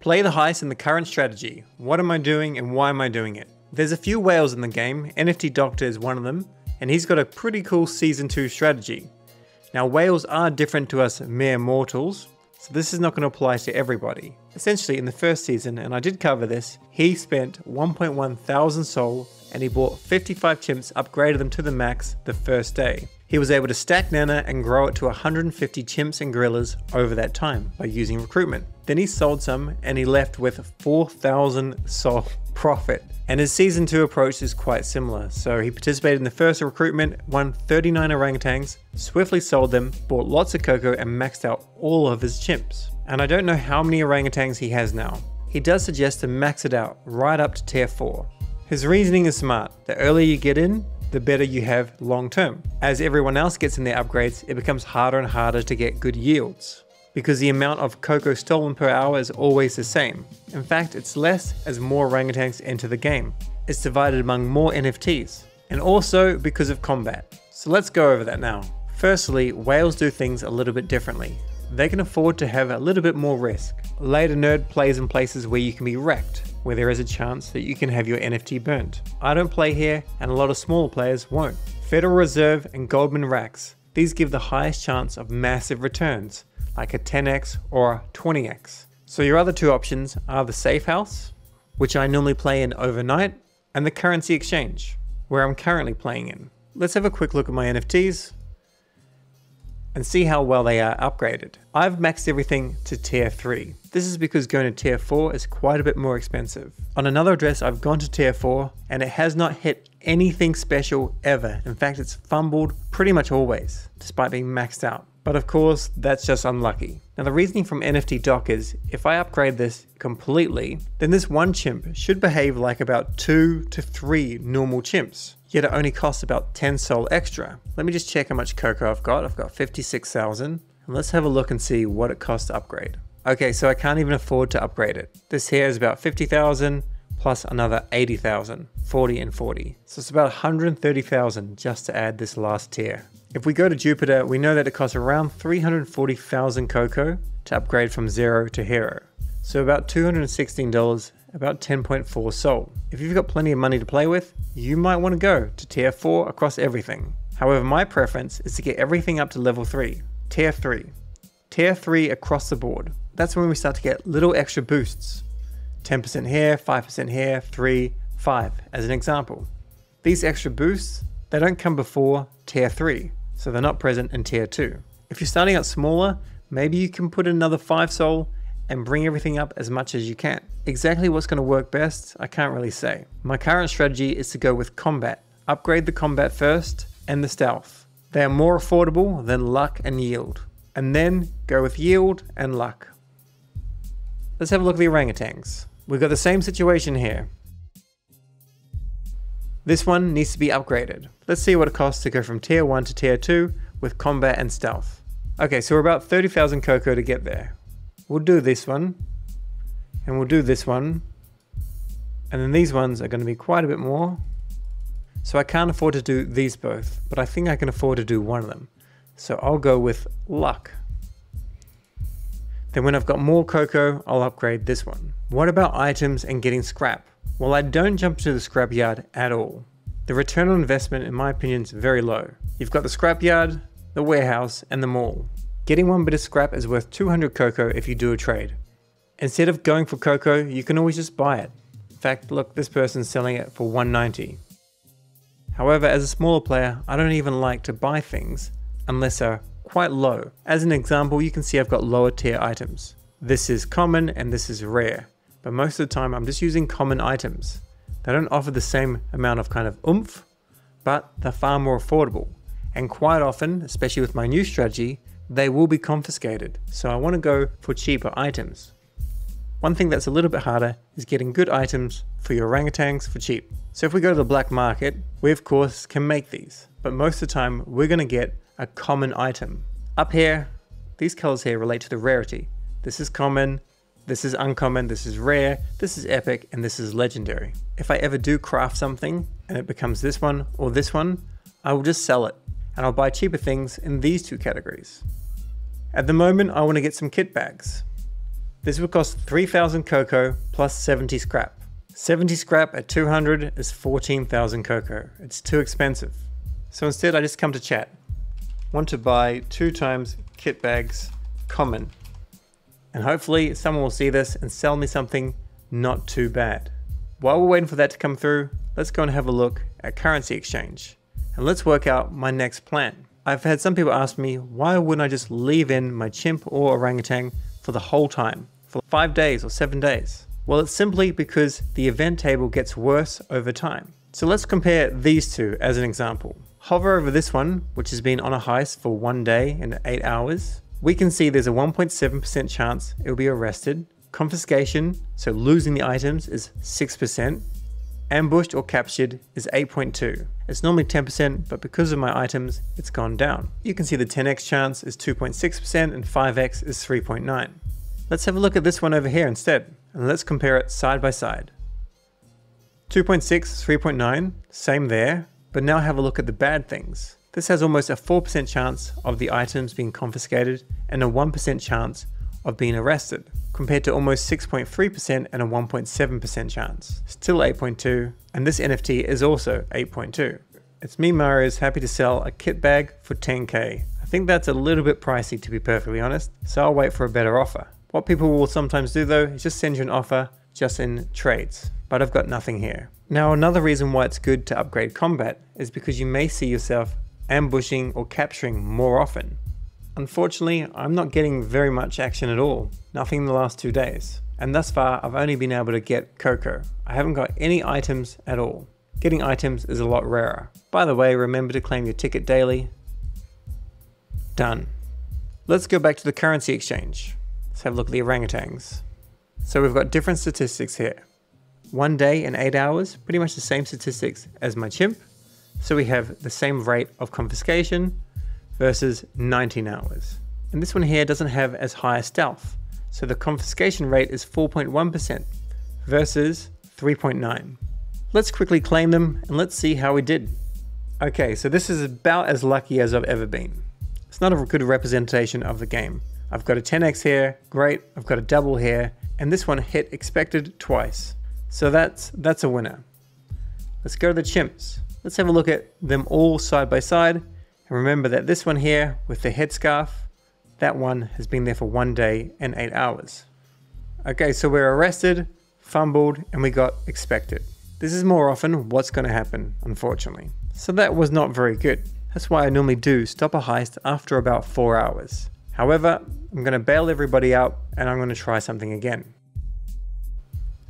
Play the heist in the current strategy. What am I doing and why am I doing it? There's a few whales in the game, NFT Doctor is one of them, and he's got a pretty cool Season 2 strategy. Now whales are different to us mere mortals, so this is not going to apply to everybody. Essentially in the first season, and I did cover this, he spent 1.1 thousand SOL and he bought 55 chimps, upgraded them to the max the first day. He was able to stack Nana and grow it to 150 chimps and gorillas over that time by using recruitment. Then he sold some and he left with 4,000 SOL profit. And his season 2 approach is quite similar. So he participated in the first recruitment, won 39 orangutans, swiftly sold them, bought lots of COCO and maxed out all of his chimps. And I don't know how many orangutans he has now. He does suggest to max it out right up to tier 4. His reasoning is smart. The earlier you get in, the better you have long term. As everyone else gets in their upgrades, it becomes harder and harder to get good yields. Because the amount of COCO stolen per hour is always the same. In fact, it's less as more orangutans enter the game. It's divided among more NFTs. And also because of combat. So let's go over that now. Firstly, whales do things a little bit differently. They can afford to have a little bit more risk. Later Nerd plays in places where you can be wrecked, where there is a chance that you can have your NFT burnt. I don't play here, and a lot of smaller players won't. Federal Reserve and Goldman Racks, these give the highest chance of massive returns, like a 10x or a 20x. So your other two options are the safe house, which I normally play in overnight, and the currency exchange, where I'm currently playing in. Let's have a quick look at my NFTs and see how well they are upgraded. I've maxed everything to tier 3. This is because going to tier 4 is quite a bit more expensive. On another address I've gone to tier 4 and it has not hit anything special ever. In fact it's fumbled pretty much always, despite being maxed out. But of course, that's just unlucky. Now the reasoning from NFT Doc is, if I upgrade this completely, then this one chimp should behave like about 2 to 3 normal chimps yet it only costs about 10 SOL extra. Let me just check how much COCO I've got. I've got 56,000. And let's have a look and see what it costs to upgrade. Okay, so I can't even afford to upgrade it. This here is about 50,000 plus another 80,000, 40 and 40. So it's about 130,000 just to add this last tier. If we go to Jupiter, we know that it costs around 340,000 COCO to upgrade from zero to hero. So about $216 about 10.4 SOL. If you've got plenty of money to play with, you might want to go to tier 4 across everything. However, my preference is to get everything up to level 3, tier 3. Tier 3 across the board. That's when we start to get little extra boosts. 10% here, 5% here, 3, 5 as an example. These extra boosts, they don't come before tier 3, so they're not present in tier 2. If you're starting out smaller, maybe you can put another 5 SOL and bring everything up as much as you can. Exactly what's going to work best, I can't really say. My current strategy is to go with combat. Upgrade the combat first and the stealth. They are more affordable than luck and yield. And then go with yield and luck. Let's have a look at the orangutans. We've got the same situation here. This one needs to be upgraded. Let's see what it costs to go from tier 1 to tier 2 with combat and stealth. Okay, so we're about 30,000 COCO to get there. We'll do this one. And we'll do this one. And then these ones are going to be quite a bit more. So I can't afford to do these both, but I think I can afford to do one of them. So I'll go with luck. Then when I've got more COCO, I'll upgrade this one. What about items and getting scrap? Well, I don't jump to the scrapyard at all. The return on investment, in my opinion, is very low. You've got the scrapyard, the warehouse, and the mall. Getting one bit of scrap is worth 200 COCO if you do a trade. Instead of going for COCO, you can always just buy it. In fact, look, this person's selling it for 190. However, as a smaller player, I don't even like to buy things unless they're quite low. As an example, you can see I've got lower tier items. This is common and this is rare, but most of the time I'm just using common items. They don't offer the same amount of kind of oomph, but they're far more affordable. And quite often, especially with my new strategy, they will be confiscated. So I want to go for cheaper items. One thing that's a little bit harder is getting good items for your orangutans for cheap. So if we go to the black market, we of course can make these, but most of the time we're going to get a common item. Up here, these colors here relate to the rarity. This is common, this is uncommon, this is rare, this is epic, and this is legendary. If I ever do craft something and it becomes this one or this one, I will just sell it and I'll buy cheaper things in these two categories. At the moment, I want to get some kit bags. This would cost 3000 COCO plus 70 scrap. 70 scrap at 200 is 14,000 COCO. It's too expensive. So instead I just come to chat. Want to buy two times kit bags common. And hopefully someone will see this and sell me something not too bad. While we're waiting for that to come through, let's go and have a look at currency exchange. And let's work out my next plan. I've had some people ask me, why wouldn't I just leave in my chimp or orangutan for the whole time, for five days or seven days? Well, it's simply because the event table gets worse over time. So let's compare these two as an example. Hover over this one, which has been on a heist for one day and eight hours. We can see there's a 1.7% chance it will be arrested. Confiscation, so losing the items, is 6%. Ambushed or captured is 8.2. It's normally 10%, but because of my items, it's gone down. You can see the 10x chance is 2.6% and 5x is 3.9. Let's have a look at this one over here instead, and let's compare it side by side. 2.6, 3.9, same there, but now have a look at the bad things. This has almost a 4% chance of the items being confiscated and a 1% chance of being arrested, compared to almost 6.3% and a 1.7% chance. Still 8.2, and this NFT is also 8.2. It's me Mario's happy to sell a kit bag for 10k. I think that's a little bit pricey to be perfectly honest, so I'll wait for a better offer. What people will sometimes do though is just send you an offer just in trades, but I've got nothing here. Now another reason why it's good to upgrade combat is because you may see yourself ambushing or capturing more often. Unfortunately, I'm not getting very much action at all, nothing in the last two days. And thus far, I've only been able to get COCO. I haven't got any items at all. Getting items is a lot rarer. By the way, remember to claim your ticket daily. Done. Let's go back to the currency exchange. Let's have a look at the orangutans. So we've got different statistics here. One day and eight hours, pretty much the same statistics as my chimp. So we have the same rate of confiscation, versus 19 hours. And this one here doesn't have as high a stealth. So the confiscation rate is 4.1% versus 3.9. Let's quickly claim them and let's see how we did. Okay, so this is about as lucky as I've ever been. It's not a good representation of the game. I've got a 10x here, great. I've got a double here, and this one hit expected twice. So that's that's a winner. Let's go to the chimps. Let's have a look at them all side by side and remember that this one here with the headscarf, that one has been there for one day and eight hours. Okay, so we're arrested, fumbled, and we got expected. This is more often what's going to happen, unfortunately. So that was not very good. That's why I normally do stop a heist after about four hours. However, I'm going to bail everybody out and I'm going to try something again.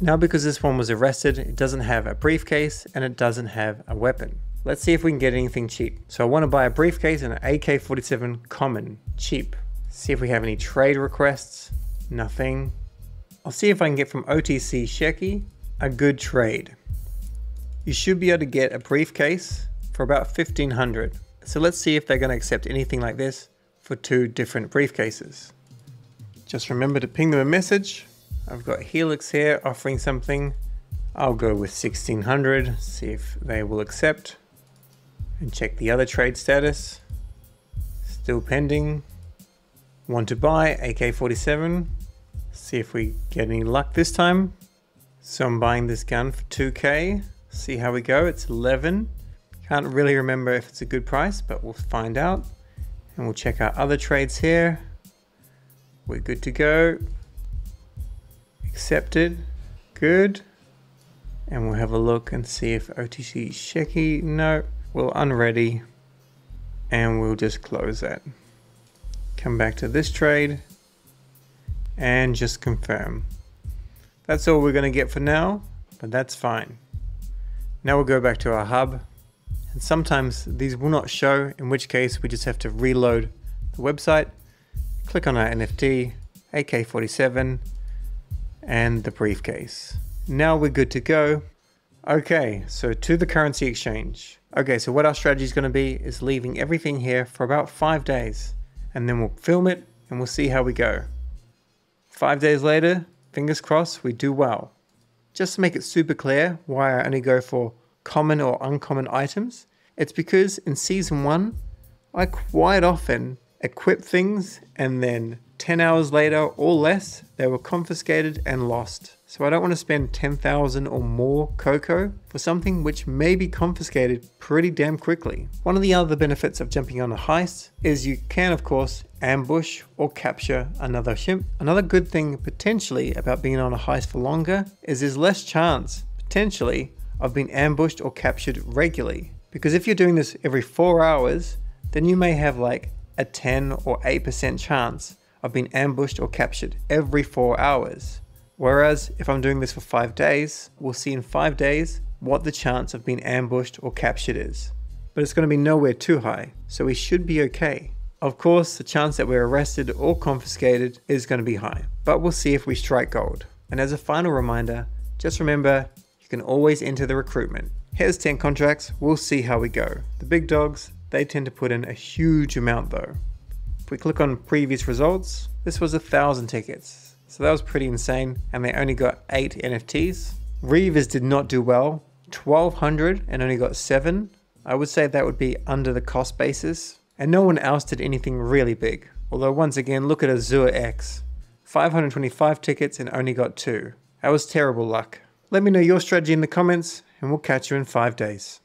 Now because this one was arrested, it doesn't have a briefcase and it doesn't have a weapon. Let's see if we can get anything cheap. So I want to buy a briefcase and an AK-47 common, cheap. See if we have any trade requests. Nothing. I'll see if I can get from OTC Sheki a good trade. You should be able to get a briefcase for about 1500. So let's see if they're going to accept anything like this for two different briefcases. Just remember to ping them a message. I've got Helix here offering something. I'll go with 1600, see if they will accept and check the other trade status. Still pending. Want to buy AK-47. See if we get any luck this time. So I'm buying this gun for 2k. See how we go. It's 11. Can't really remember if it's a good price, but we'll find out. And we'll check our other trades here. We're good to go. Accepted. Good. And we'll have a look and see if OTC Sheki. No we'll unready and we'll just close that. Come back to this trade and just confirm. That's all we're going to get for now, but that's fine. Now we'll go back to our hub and sometimes these will not show, in which case we just have to reload the website, click on our NFT, AK-47 and the briefcase. Now we're good to go. Okay, so to the currency exchange. Okay, so what our strategy is going to be is leaving everything here for about five days and then we'll film it and we'll see how we go. Five days later, fingers crossed, we do well. Just to make it super clear why I only go for common or uncommon items, it's because in season one, I quite often equip things, and then 10 hours later or less, they were confiscated and lost. So I don't want to spend 10,000 or more COCO for something which may be confiscated pretty damn quickly. One of the other benefits of jumping on a heist is you can of course ambush or capture another ship. Another good thing potentially about being on a heist for longer is there's less chance potentially of being ambushed or captured regularly. Because if you're doing this every four hours, then you may have like a 10 or 8% chance of been ambushed or captured every four hours. Whereas if I'm doing this for five days, we'll see in five days what the chance of being ambushed or captured is. But it's going to be nowhere too high, so we should be okay. Of course, the chance that we're arrested or confiscated is going to be high, but we'll see if we strike gold. And as a final reminder, just remember you can always enter the recruitment. Here's 10 contracts, we'll see how we go. The big dogs, they tend to put in a huge amount though. If we click on previous results, this was a thousand tickets. So that was pretty insane. And they only got eight NFTs. Reavers did not do well. 1200 and only got seven. I would say that would be under the cost basis. And no one else did anything really big. Although once again, look at Azure X. 525 tickets and only got two. That was terrible luck. Let me know your strategy in the comments and we'll catch you in five days.